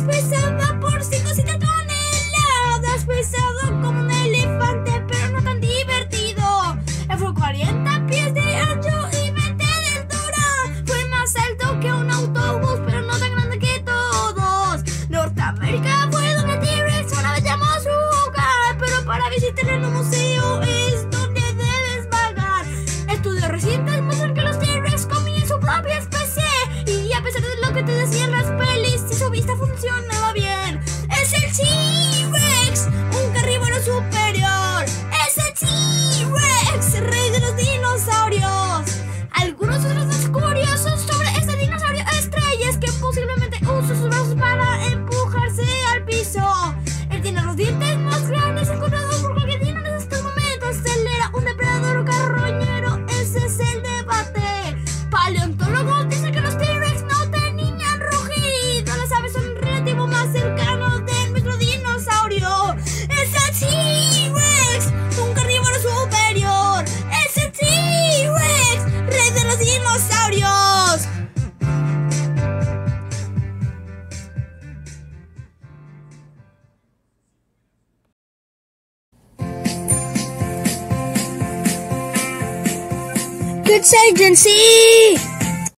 expressão. no. dinosaurios! Good agency!